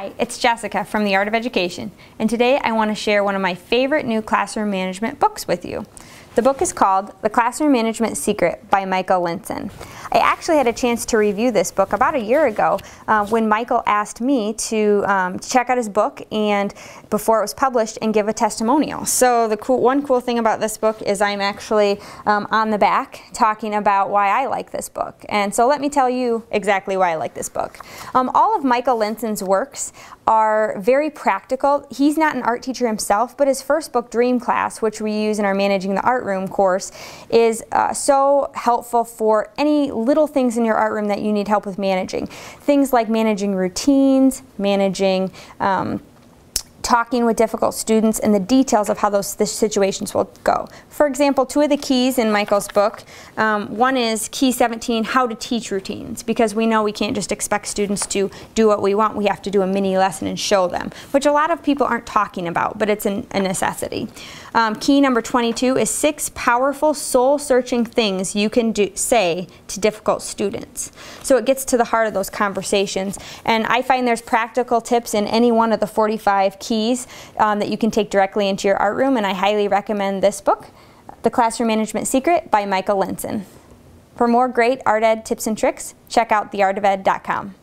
Hi, it's Jessica from The Art of Education, and today I want to share one of my favorite new classroom management books with you. The book is called The Classroom Management Secret by Michael Linsin. I actually had a chance to review this book about a year ago uh, when Michael asked me to um, check out his book and before it was published and give a testimonial. So the cool, one cool thing about this book is I'm actually um, on the back talking about why I like this book. And so let me tell you exactly why I like this book. Um, all of Michael Linsin's works are very practical. He's not an art teacher himself, but his first book, Dream Class, which we use in our Managing the Art Room course, is uh, so helpful for any little things in your art room that you need help with managing. Things like managing routines, managing um, talking with difficult students and the details of how those situations will go. For example, two of the keys in Michael's book, um, one is key 17, how to teach routines, because we know we can't just expect students to do what we want, we have to do a mini lesson and show them, which a lot of people aren't talking about, but it's an, a necessity. Um, key number 22 is six powerful soul-searching things you can do, say to difficult students. So it gets to the heart of those conversations, and I find there's practical tips in any one of the 45 keys um, that you can take directly into your art room, and I highly recommend this book, The Classroom Management Secret by Michael Linsin. For more great art ed tips and tricks, check out theartofed.com.